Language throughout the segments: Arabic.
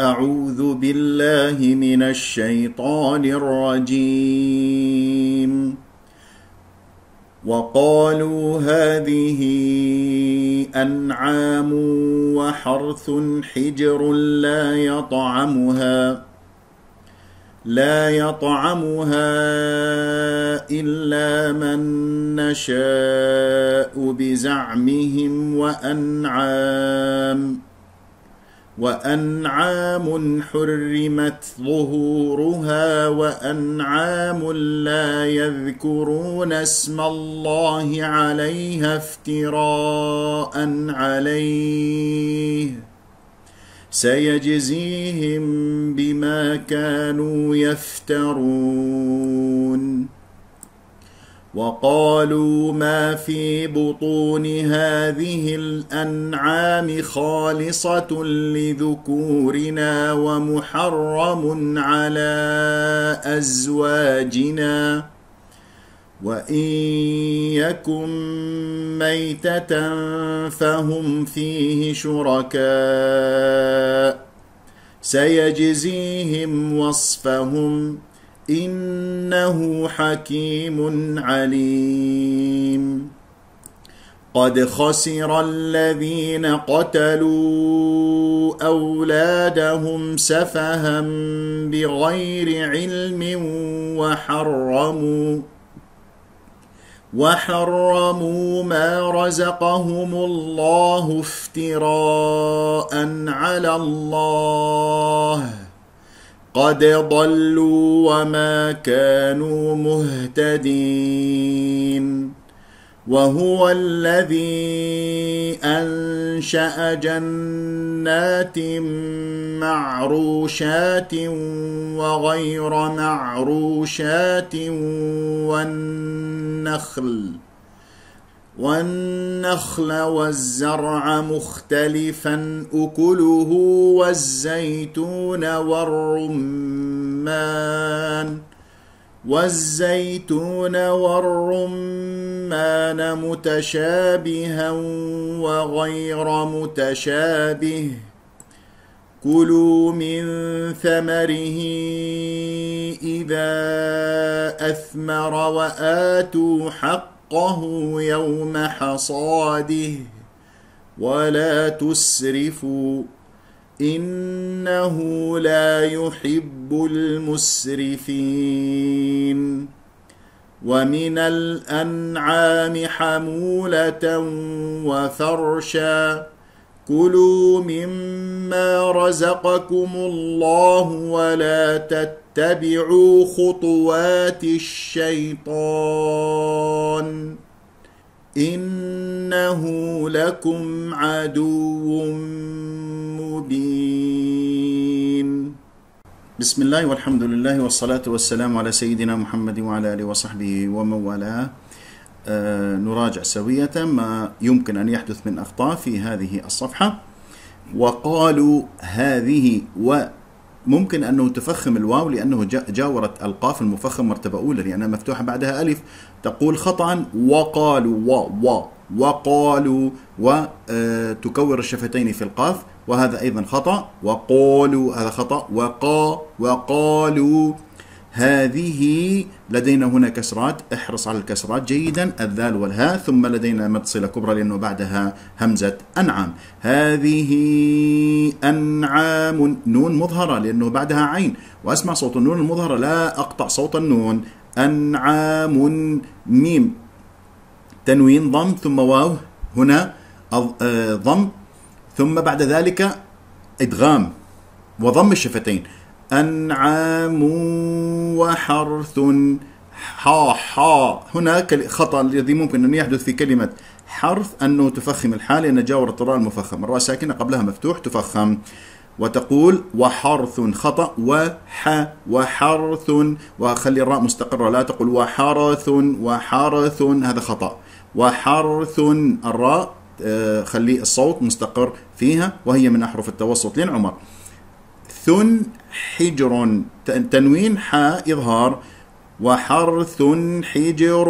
أعوذ بالله من الشيطان الرجيم. وقالوا هذه أنعام وحرث حجر لا يطعمها لا يطعمها إلا من نشاء بزعمهم وأنعام. وأنعام حرمت ظهورها وأنعام لا يذكرون اسم الله عليها افتراء عليه. سيجزيهم بما كانوا يفترون. وقالوا ما في بطون هذه الأنعام خالصة لذكورنا ومحرم على أزواجنا وإن يكن ميتة فهم فيه شركاء سيجزيهم وصفهم إنه حكيم عليم. قد خسر الذين قتلوا أولادهم سفها بغير علم وحرموا وحرموا ما رزقهم الله افتراء على الله. قد ضلوا وما كانوا مهتدين وهو الذي انشا جنات معروشات وغير معروشات والنخل والنخل والزرع مختلفا أكله والزيتون والرمان. والزيتون والرمان متشابها وغير متشابه. كلوا من ثمره إذا أثمر وآتوا حقه حقه يوم حصاده ولا تسرفوا إنه لا يحب المسرفين ومن الأنعام حمولة وفرشا كلوا مما رزقكم الله ولا تتقوا اتبعوا خطوات الشيطان إنه لكم عدو مبين. بسم الله والحمد لله والصلاة والسلام على سيدنا محمد وعلى آله وصحبه ومن والاه آه نراجع سوية ما يمكن أن يحدث من أخطاء في هذه الصفحة. وقالوا هذه و ممكن أنه تفخم الواو لأنه جاورت ألقاف المفخم مرتبة أولى لأنها مفتوحة بعدها ألف. تقول خطأ وقالوا و و وقالوا وتكور آه، الشفتين في القاف وهذا أيضا خطأ. وقالوا هذا خطأ. وقا وقالوا هذه لدينا هنا كسرات احرص على الكسرات جيدا الذال والهاء ثم لدينا مد صله كبرى لأنه بعدها همزة أنعام. هذه أنعام نون مظهرة لأنه بعدها عين. وأسمع صوت النون المظهرة لا أقطع صوت النون. أنعام ميم. تنوين ضم ثم واو. هنا آه، ضم. ثم بعد ذلك إدغام. وضم الشفتين. أنعام وحرث. حا حا. هناك خطأ الذي ممكن أن يحدث في كلمة حرث أنه تفخم الحال لأن جاورت الراء المفخم. الراء ساكنة قبلها مفتوح تفخم. وتقول وحرث خطأ وح وحرث. وخلي الراء مستقرة لا تقول وحرث وحرث. هذا خطأ. وحرث. الراء آه، خلي الصوت مستقر فيها وهي من أحرف التوسط لين عمر ثن حجر. تنوين حاء إظهار. وحرث حجر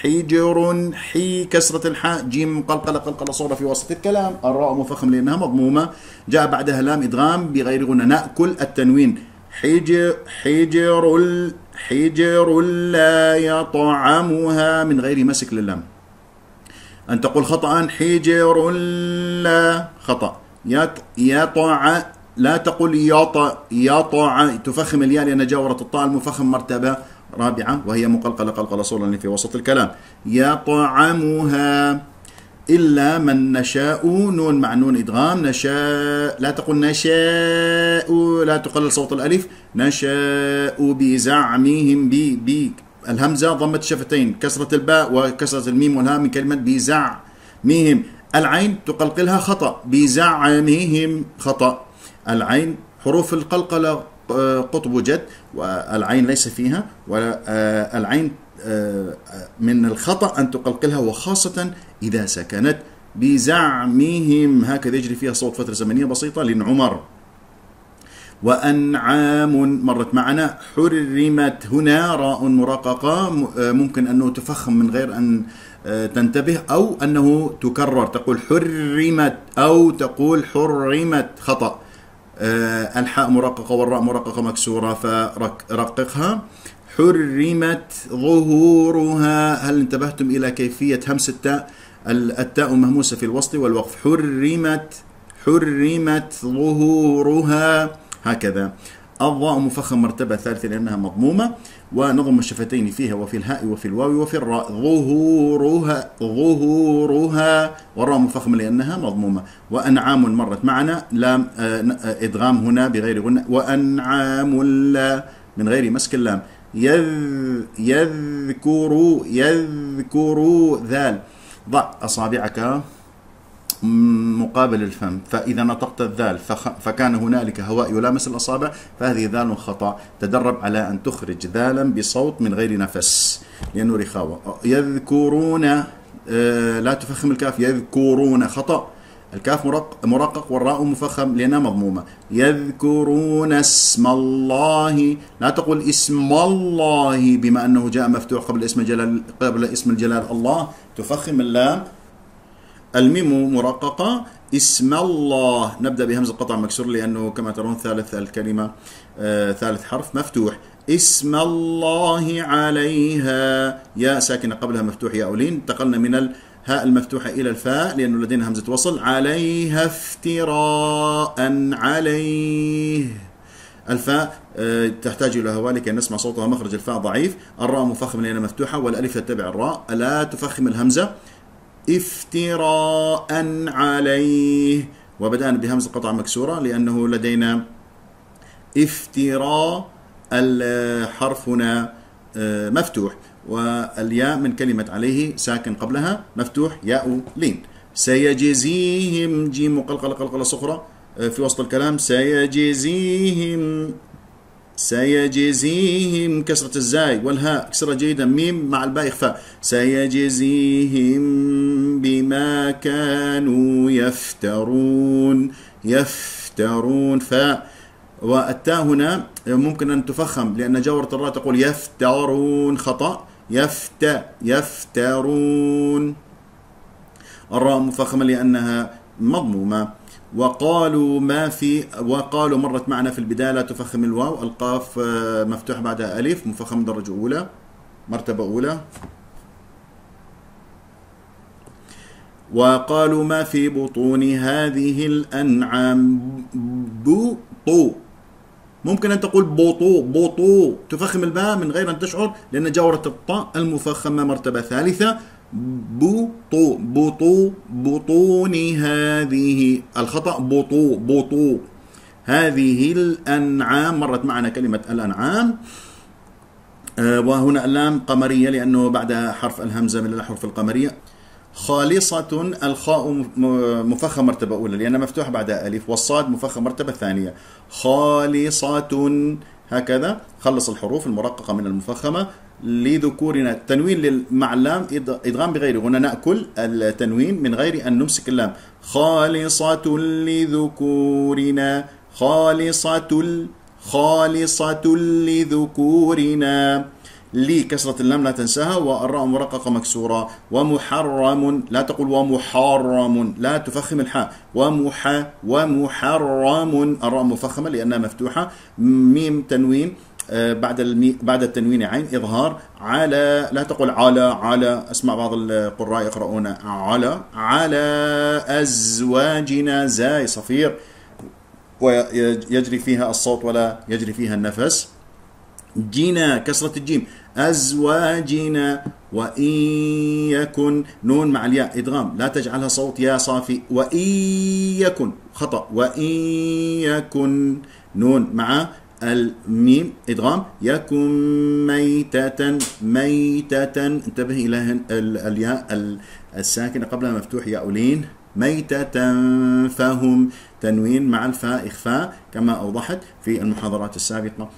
حجر حي كسرة الحاء جيم قلقلة قلقلة صورة في وسط الكلام. الراء مفخم لأنها مضمومة. جاء بعدها لام إدغام بغير غنى. نأكل التنوين. حجر حجر حجر لا يطعمها من غير مسك للام. أن تقول خطأ حجر لا خطأ. يطع لا تقل يطع يطع تفخم الياء لأن جاورت الطاء المفخم مرتبة رابعة وهي مقلقلة قلقلة صورة في وسط الكلام. يطعمها إلا من نشاء نون مع نون إدغام. نشاء لا تقل نشاء لا تقلل صوت الألف. نشاء بزعمهم بي بي الهمزة ضمة الشفتين كسرة الباء وكسرة الميم والهاء من كلمة بزعمهم. العين تقلقلها خطأ بزعمهم خطأ. العين حروف القلقلة آه، قطب جد والعين ليس فيها والعين آه، آه، من الخطأ أن تقلقلها وخاصة إذا سكنت بزعمهم. هكذا يجري فيها صوت فترة زمنية بسيطة لأن عمر وأنعام مرت معنا حرمت هنا راء مرققة ممكن أنه تفخم من غير أن تنتبه أو أنه تكرر تقول حرمت أو تقول حرمت خطأ. الحاء مرققة والراء مرققة مكسورة فرققها. حرمت ظهورها. هل انتبهتم إلى كيفية همس التاء؟ التاء مهموسة في الوسط والوقف. حرمت حرمت ظهورها. هكذا. الضاء مفخم مرتبة ثالثة لأنها مضمومة. ونضم الشفتين فيها وفي الهاء وفي الواو وفي الراء. ظهورها ظهورها والراء مفخم لأنها مضمومة. وأنعام مرت معنا لام آه، إدغام هنا بغير غنى وأنعام لا من غير مسك اللام. يذكر يذكر ذال. ضع أصابعك. مقابل الفم فإذا نطقت الذال فكان هنالك هواء يلامس الأصابع فهذه ذال خطأ تدرب على أن تخرج ذالا بصوت من غير نفس لأنه رخاوة. يذكرون آه، لا تفخم الكاف يذكرون خطأ. الكاف مرقق والراء مفخم لأنها مضمومة. يذكرون اسم الله لا تقول اسم الله بما أنه جاء مفتوح قبل اسم الجلال قبل اسم الجلال الله تفخم اللام الميم مرققة اسم الله. نبدأ بهمزة قطع مكسور لأنه كما ترون ثالث الكلمة آه ثالث حرف مفتوح. اسم الله عليها. يا ساكنة قبلها مفتوح يا أولين. انتقلنا من الهاء المفتوحة إلى الفاء لأنه لدينا همزة وصل. عليها افتراء عليه. الفاء آه، تحتاج إلى هواء لكي نسمع صوتها. مخرج الفاء ضعيف. الراء مفخم لأنها مفتوحة. والألف تتبع الراء. لا تفخم الهمزة؟ افتراء عليه. وبدأنا بهمزة قطع مكسورة لأنه لدينا افتراء الحرف هنا آه، مفتوح. والياء من كلمة عليه ساكن قبلها مفتوح ياء لين. سيجزيهم جيم مقلقلة قلقلة صخرة آه، في وسط الكلام سيجزيهم سيجزيهم كسرة الزاي والهاء كسرة جيدة ميم مع الباء إخفاء سيجزيهم بما كانوا يفترون يفترون. فاء والتاء هنا ممكن أن تفخم لأن جورة الراء تقول يفترون خطأ. يفت يفترون. الراء مفخمة لأنها مضمومة. وقالوا ما في وقالوا مرت معنا في البداية لا تفخم الواو القاف آه، مفتوح بعدها ألف مفخم درجة أولى مرتبة أولى. وقالوا ما في بطون هذه الأنعام؟ بطو ممكن أن تقول بطو بطو. تفخم الباء من غير أن تشعر لأن جاورة الطاء المفخمة مرتبة ثالثة. بطو بطو بطون هذه الخطأ بطو بطو. هذه الأنعام مرت معنا كلمة الأنعام. آه، وهنا اللام قمرية لأنه بعدها حرف الهمزة من الأحرف القمرية. خالصة الخاء مفخم مرتبة أولى لأنها مفتوحة بعدها ألف والصاد مفخم مرتبة ثانية. خالصة هكذا. خلص الحروف المرققة من المفخمة. لذكورنا. التنوين مع اللام إدغام بغير هنا نأكل التنوين من غير أن نمسك اللام. خالصة لذكورنا. خالصة خالصة لذكورنا. لي كسرة اللام لا تنساها والراء مرققة مكسورة. ومحرم لا تقول ومحرم لا تفخم الحاء. ومح ومحرم. الراء مفخمة لأنها مفتوحة. ميم تنوين. بعد المي بعد التنوين عين إظهار على لا تقول على على أسمع بعض القراء يقرؤون على على أزواجنا زاي صفير ويجري فيها الصوت ولا يجري فيها النفس. جينا كسرة الجيم. أزواجنا وإن يكن نون مع الياء إدغام. لا تجعلها صوت يا صافي. وإن يكن خطأ. وإن يكن نون مع الميم. إدغام. يكن ميتة ميتة. انتبه إلى الياء الساكنة قبلها مفتوح ياء لين. ميتة فهم. تنوين مع الفاء إخفاء كما أوضحت في المحاضرات السابقة.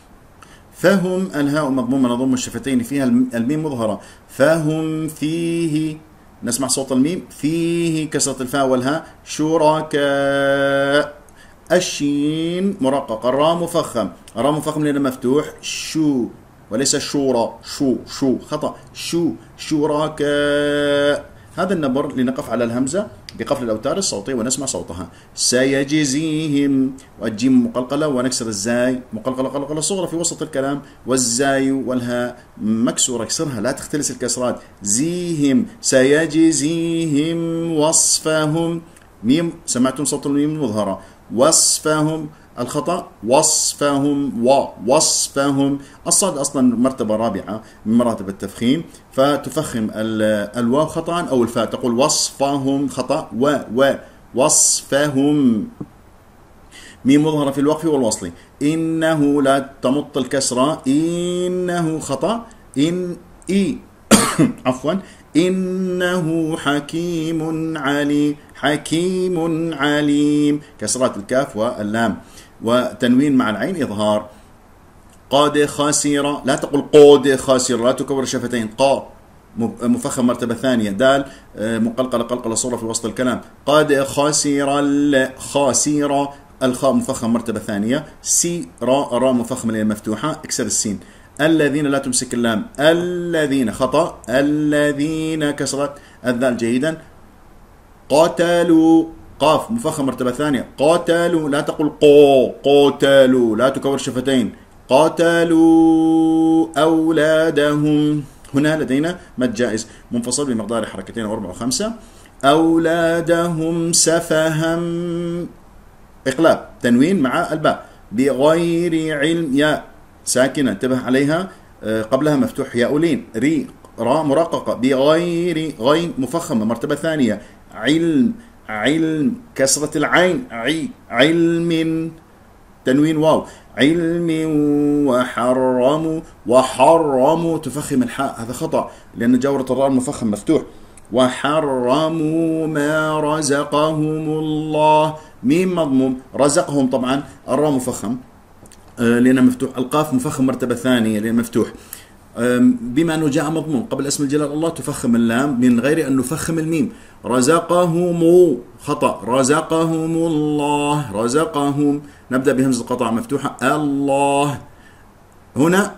فهم. الهاء مضمومة نضم الشفتين. فيها الميم مظهرة. فهم فيه. نسمع صوت الميم. فيه كسرة الفاء والهاء. شركاء. الشين مرقق الراء مفخم. الراء مفخم لأنه مفتوح. شو. وليس شورى. شو. شو. خطأ. شو. شركاء هذا النبر لنقف على الهمزة بقفل الأوتار الصوتية ونسمع صوتها. سيجزيهم. والجيم مقلقلة ونكسر الزاي. مقلقلة قلقلة صغرى في وسط الكلام. والزاي والهاء مكسورة. اكسرها لا تختلس الكسرات. زيهم. سيجزيهم وصفهم. ميم. سمعتم صوت الميم المظهرة. وصفهم الخطأ وصفهم ووصفهم الصاد أصلا مرتبة رابعة من مراتب التفخيم فتفخم الواو خطأ أو الفاء تقول وصفهم خطأ و و وصفهم. ميم مظهرة في الوقف والوصل. إنه لا تمط الكسرة إنه خطأ إن إي. عفوا. إنه حكيم عليم. حكيم عليم. كسرات الكاف واللام. وتنوين مع العين إظهار. قاد خاسرة لا تقول قود خاسرة لا تكبر الشفتين قا. مفخم مرتبة ثانية. دال. مقلقلة قلقلة صورة في وسط الكلام. قاد خاسر خاسرة الخاء مفخم مرتبة ثانية. سي. راء مفخمة لين مفتوحة. اكسر السين. الذين لا تمسك اللام. الذين خطأ. الذين كسرت الذال جيدا. قاتلوا. قاف مفخم مرتبة ثانية. قاتلوا لا تقل قو. قاتلوا لا تكور شفتين. قاتلوا أولادهم. هنا لدينا مد جائز منفصل بمقدار حركتين أو أربعة وخمسة أولادهم سفها. إقلاب تنوين مع الباء. بغير علم يا. ساكنة انتبه عليها. آه، قبلها مفتوح يا أولين. ري راء مرققة. بغير غين مفخمة مرتبة ثانية. علم علم كسرة العين عي علم تنوين واو. علم وحرموا وحرموا تفخم الحاء. هذا خطأ لأن جورة الراء المفخم مفتوح. وحرموا ما رزقهم الله. ميم مضموم. رزقهم طبعا. الراء مفخم. آه، لأنه مفتوح. القاف مفخم مرتبة ثانية لأنه مفتوح. بما أنه جاء مضمون قبل اسم الجلال الله تفخم اللام من غير أن نفخم الميم. رزقهم خطأ. رزقهم الله. رزقهم. نبدأ بهمزة القطع مفتوحة. الله. هنا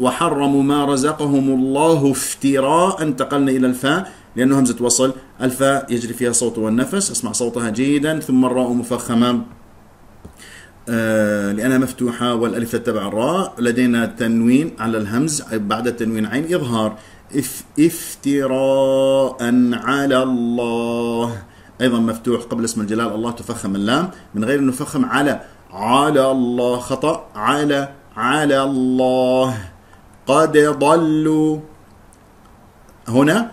وحرموا ما رزقهم الله افتراء. انتقلنا إلى الفاء لأنه همزة وصل. الفاء يجري فيها صوت والنفس. اسمع صوتها جيدا. ثم الراء مفخمة. آه، لأنها مفتوحة والألف تتبع الراء. لدينا تنوين على الهمز. بعد التنوين عين إظهار. اف افتراء على الله. أيضا مفتوح قبل اسم الجلال. الله تفخم اللام. من غير أن نفخم على على الله. خطأ. على على الله. قد ضلوا. هنا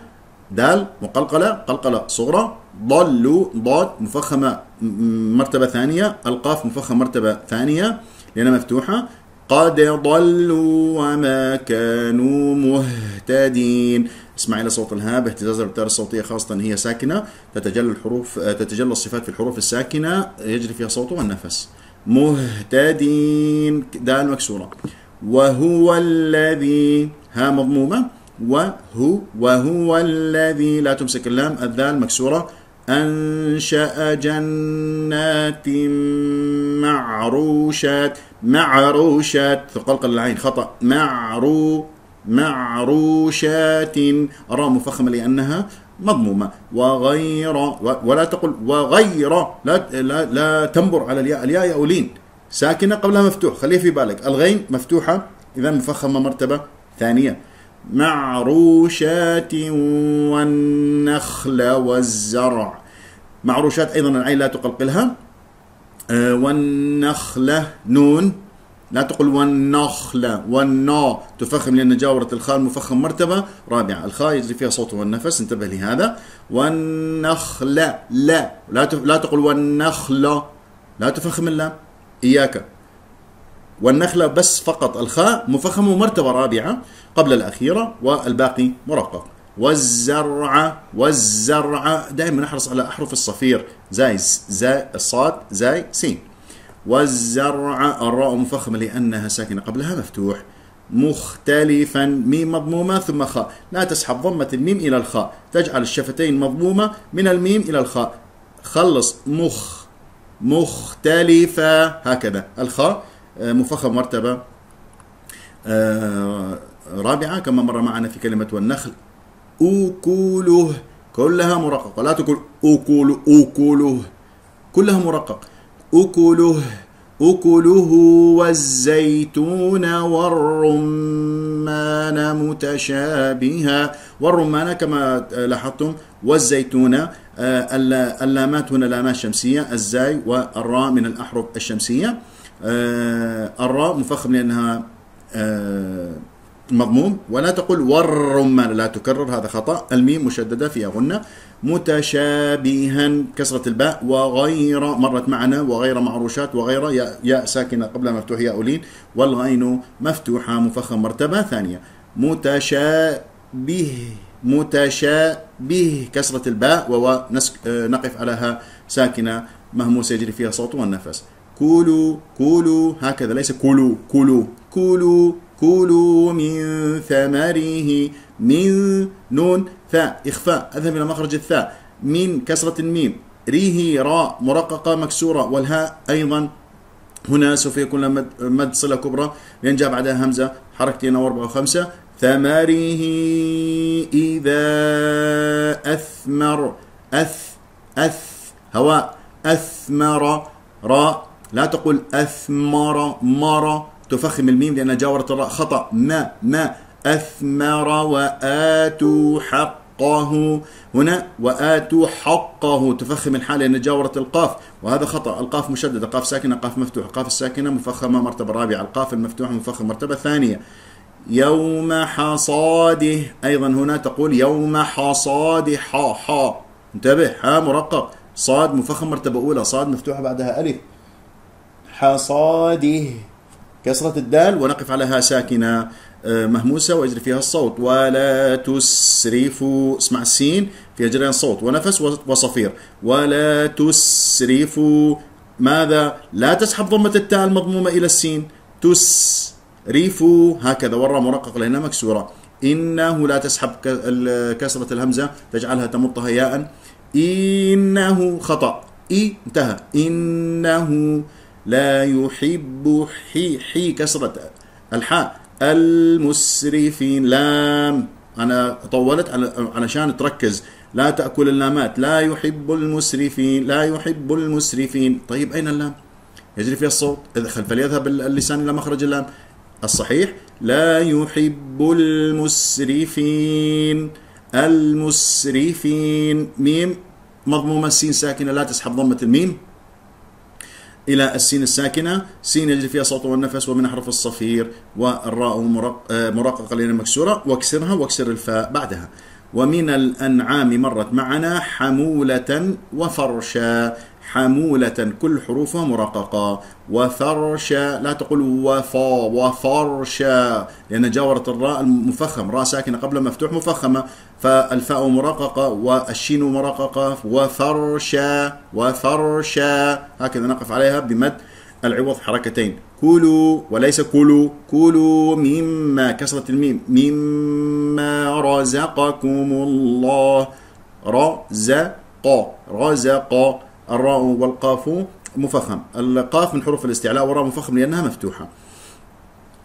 دال مقلقلة. قلقلة. صغرى. ضلوا. ضاد. مفخمة مرتبة ثانية. ألقاف. مفخمة مرتبة ثانية. لأنها مفتوحة. قد ضلوا وما كانوا مهتدين. اسمع إلى صوت الهاء باهتزاز الابتار الصوتية خاصة هي ساكنة. تتجلى الحروف تتجلى الصفات في الحروف الساكنة. يجري فيها صوت والنفس. مهتدين. دال مكسوره وهو الذي ها مضمومة. وهو وهو الذي لا تمسك اللام الذال مكسورة. أنشأ جنات معروشات معروشات قلقل العين خطأ. معرو معروشات الراء مفخمة لأنها مضمومة. وغير ولا تقل وغير لا, لا, لا تنبر على الياء. الياء يأولين ساكنة قبلها مفتوح. خليه في بالك. الغين مفتوحة إذا مفخمة مرتبة ثانية. معروشات والنخل والزرع. معروشات أيضا العين لا تقلقلها. والنخلة نون. لا تقل والنخلة. والنا تفخم لأن جاورة الخاء المفخم مرتبة. رابعة الخاء يجري فيها صوت والنفس. انتبه لهذا. والنخلة لا. لا لا تقل والنخلة. لا تفخم اللام. إياك. والنخلة بس فقط. الخاء مفخمة مرتبة رابعة قبل الأخيرة والباقي مرقق والزرع والزرع. دائما نحرص على أحرف الصفير. زاي زاي الصاد زاي سين. والزرع الراء مفخمة لأنها ساكنة قبلها مفتوح. مختلفا ميم مضمومة ثم خاء. لا تسحب ضمة الميم إلى الخاء. تجعل الشفتين مضمومة من الميم إلى الخاء. خلص. مخ مختلفة. هكذا. الخاء آه، مفخم مرتبة. آه، رابعة كما مر معنا في كلمة والنخل. أكوله كلها مرققة لا تقول أكول أكوله كلها مرقق. أكله أكله والزيتون والرمان متشابها. والرمان كما لاحظتم والزيتون آه، اللامات هنا لامات شمسية الزاي والراء من الأحرف الشمسية. آه، الراء مفخم لأنها آه، مضموم. ولا تقول والرمان لا تكرر هذا خطأ. الميم مشددة فيها غنة متشابها كسرة الباء. وغير مرت معنا. وغير معروشات. وغير ياء, ساكنة قبل مفتوح ياء أولين. والغين مفتوحة مفخم مرتبة ثانية. متشابه متشابه كسرة الباء. ونقف آه، علىها ساكنة مهموسة يجري فيها صوت والنفس. كولوا كولوا هكذا ليس كولوا كولوا كولوا كلوا من ثمره من نون ثاء إخفاء أذهب إلى مخرج الثاء من كسرة الميم ريه راء مرققة مكسورة والهاء أيضا. هنا سوف يكون مد, صلة كبرى. لأن جاء بعدها همزة حركتين أو أربعة وخمسة ثمره إذا أثمر أث أث هواء أثمر راء. لا تقل أثمر مر تفخم الميم لأن جاورت الراء خطأ. ما ما. أثمر وآتوا حقه. هنا وآتوا حقه. تفخم الحال لأن جاورت القاف. وهذا خطأ. القاف مشددة. قاف ساكنة قاف مفتوح قاف الساكنة مفخمة. مرتبة رابعة. القاف المفتوحة مفخم مرتبة ثانية. يوم حصاده. أيضا هنا تقول يوم حصاد حا حا. انتبه. ها مرقق. صاد مفخم مرتبة أولى. صاد مفتوحة بعدها ألف. حصاده. كسرة الدال ونقف على ها ساكنة آه، مهموسة ويجري فيها الصوت. ولا تسرفوا اسمع السين فيها جريان صوت. ونفس وصفير. ولا تسرفوا. ماذا؟ لا تسحب ضمة التاء المضمومة إلى السين. تسرفوا. هكذا. ورا مرقق لأنها مكسورة. إنه لا تسحب كسرة الهمزة. تجعلها تمطها ياء. إنه خطأ. إي انتهى. إنه لا يحب حي حي كسرة الحاء. المسرفين لام. أنا طولت علشان تركز. لا تأكل اللامات. لا يحب المسرفين لا يحب المسرفين. طيب أين اللام؟ يجري فيها الصوت. فليذهب اللسان إلى مخرج اللام. الصحيح. لا يحب المسرفين. المسرفين. ميم. مضمومة السين ساكنة. لا تسحب ضمة الميم. إلى السين الساكنة. سين يجري فيها صوت والنفس ومن أحرف الصفير والراء مرققة لين مكسورة. واكسرها واكسر الفاء بعدها. ومن الأنعام مرت معنا حمولة وفرشا. حمولة كل حروفها مرققة. وفرشا لا تقول وفا وفرشا لأن جاورت الراء المفخم راء ساكنة قبل مفتوح مفخمة. فالفاء مرققة والشين مرققة وفرشا وفرشا هكذا نقف عليها بمد العوض حركتين. كلوا وليس كلوا كلوا مما كسرة الميم. مما رزقكم الله. رزق رزق. الراء والقاف مفخم. القاف من حروف الاستعلاء والراء مفخم لأنها مفتوحة.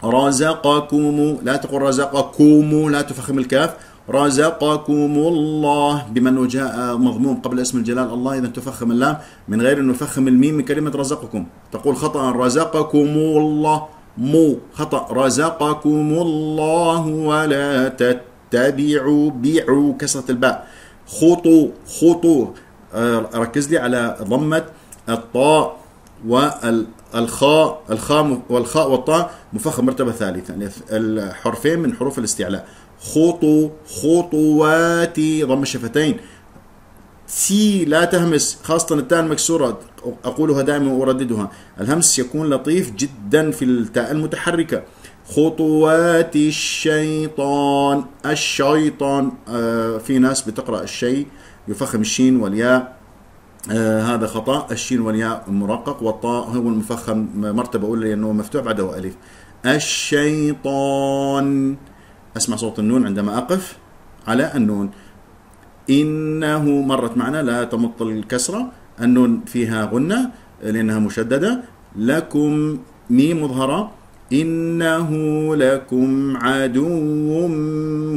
رزقكم لا تقول رزقكم لا تفخم الكاف. رزقكم الله. بما انه جاء مضموم قبل اسم الجلال الله إذا تفخم اللام. من غير انه نفخم الميم من كلمة رزقكم. تقول خطأ رزقكم الله. مو خطأ رزقكم الله ولا تتبعوا. بيعوا كسرة الباء. خطو خطو. آه، ركز لي على ضمة الطاء والخاء. الخاء والخاء والطاء مفخم مرتبة ثالثة. يعني الحرفين من حروف الاستعلاء. خطو خطوات ضم الشفتين. سي لا تهمس خاصة التاء المكسورة أقولها دائما وأرددها. الهمس يكون لطيف جدا في التاء المتحركة. خطوات الشيطان. الشيطان آه في ناس بتقرأ الشيء يفخم الشين والياء آه هذا خطأ. الشين والياء مرقق والطاء هو المفخم مرتبة أولى لأنه مفتوح بعده ألف. الشيطان. أسمع صوت النون عندما أقف على النون. إنه مرت معنا لا تمط الكسرة. النون فيها غنة لأنها مشددة. لكم ميم مظهرة. إنه لكم عدو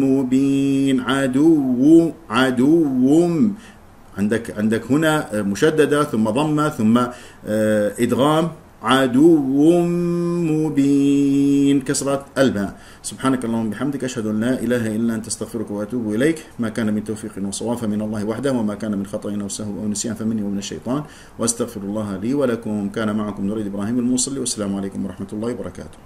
مبين. عدو عدو. عندك عندك هنا مشددة ثم ضمة ثم آه، إدغام. عدو مبين. كسرة الباء سبحانك اللهم بحمدك أشهد أن لا إله إلا أنت أستغفرك وأتوب إليك. ما كان من توفيق وصواب فمن الله وحده وما كان من خطأ أو سهو أو نسيان فمني ومن الشيطان. وأستغفر الله لي ولكم. كان معكم نريد إبراهيم الموصلي. والسلام عليكم ورحمة الله وبركاته.